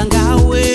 langawe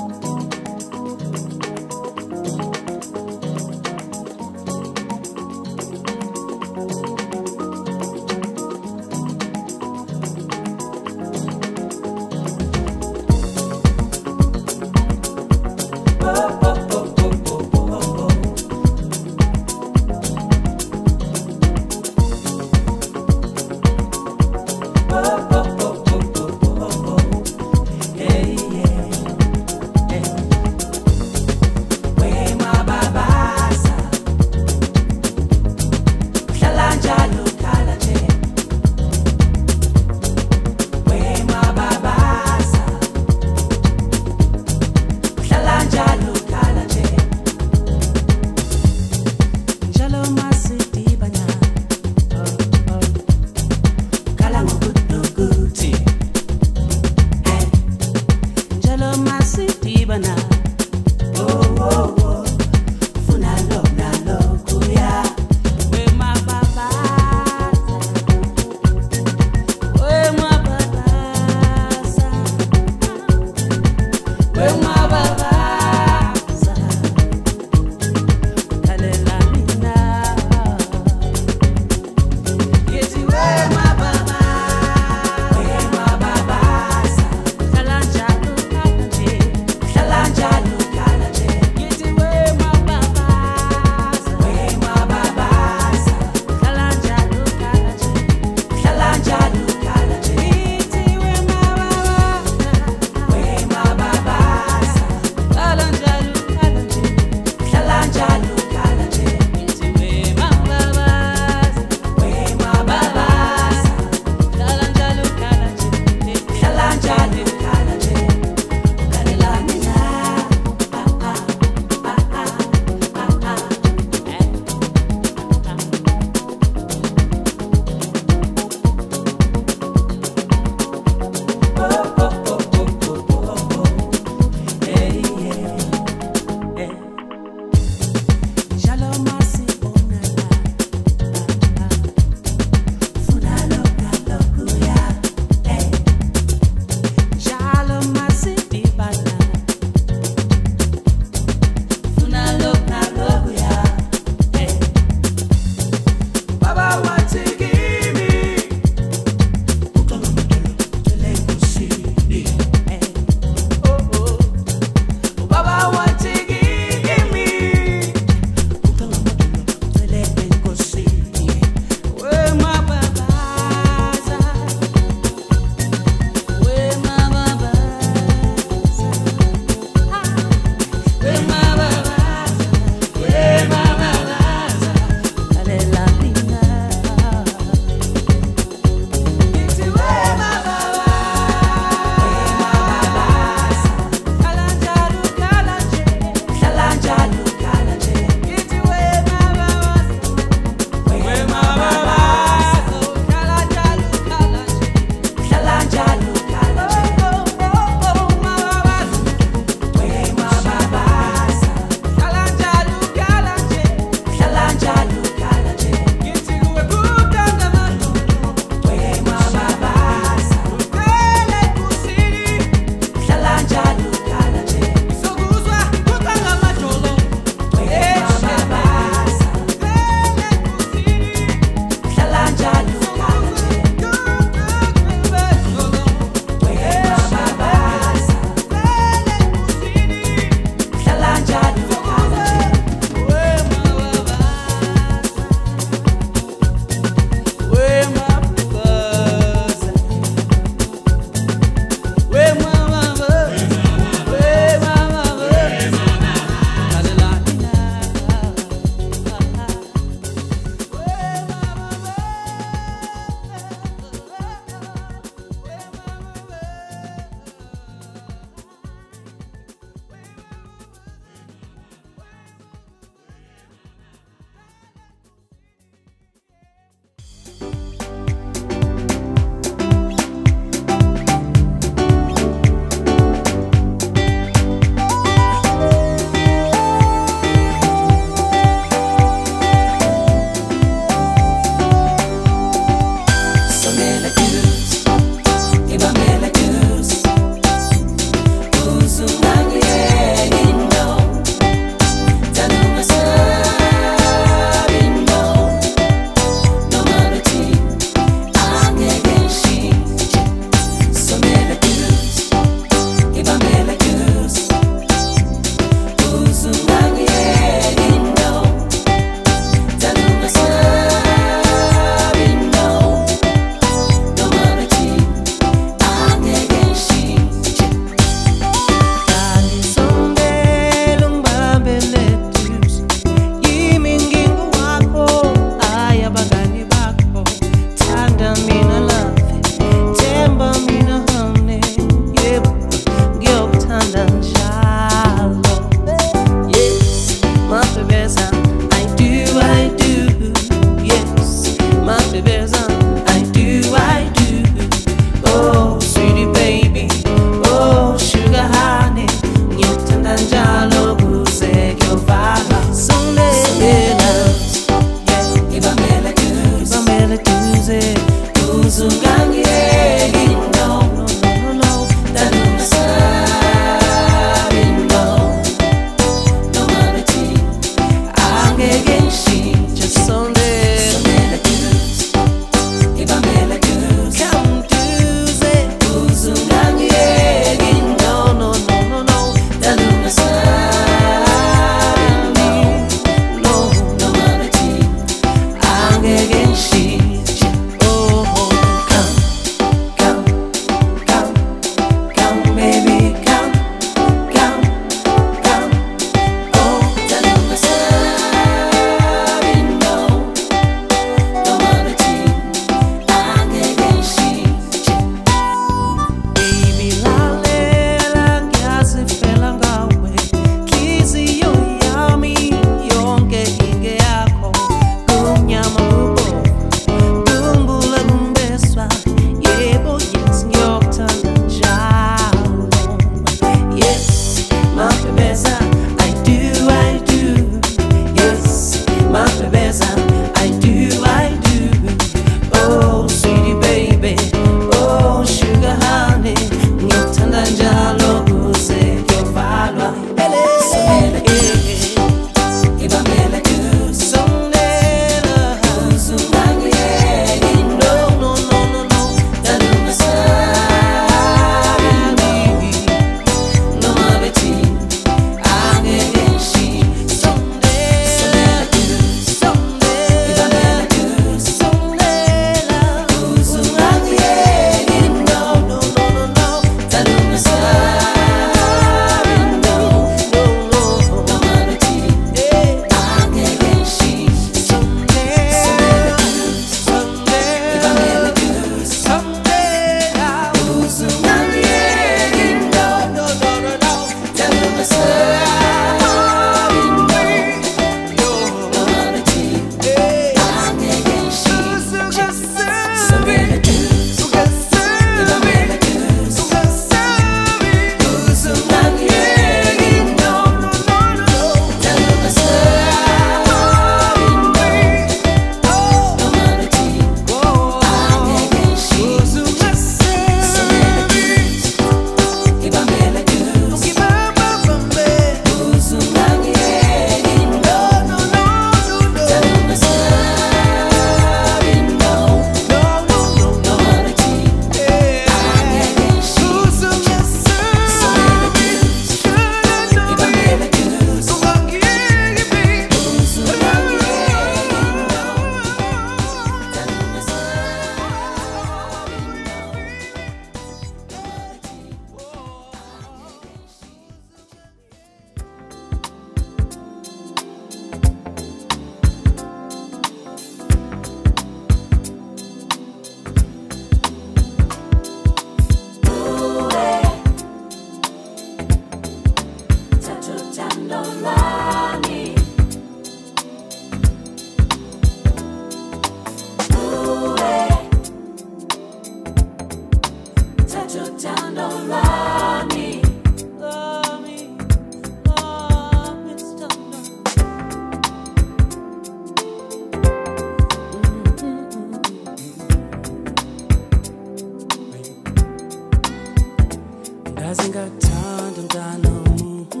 Ngazingathanda umntana umuntu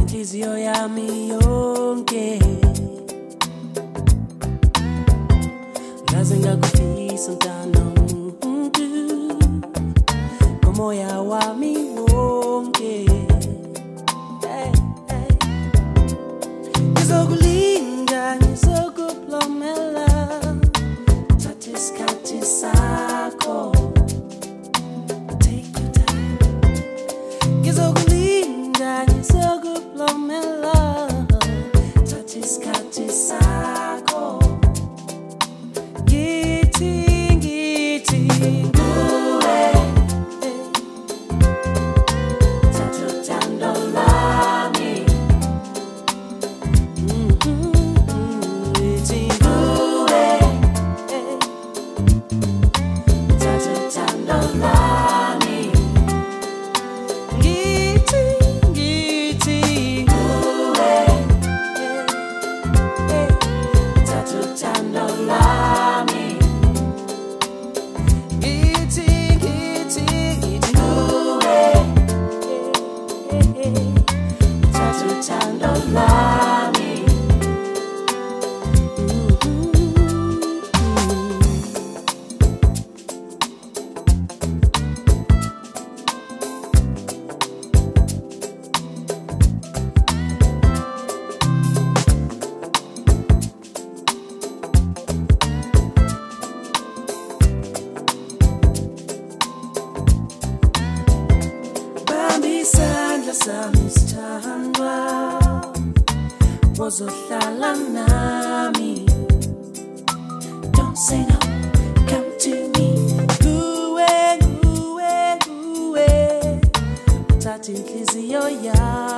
Inhliziyo yami yonke. Ngazingakufisa umntana umuntu Umoya sami sithandwa wozohlala nami. Don't say no come to me. Kuwe kuwe kuwe. Thatha inhliziyo yami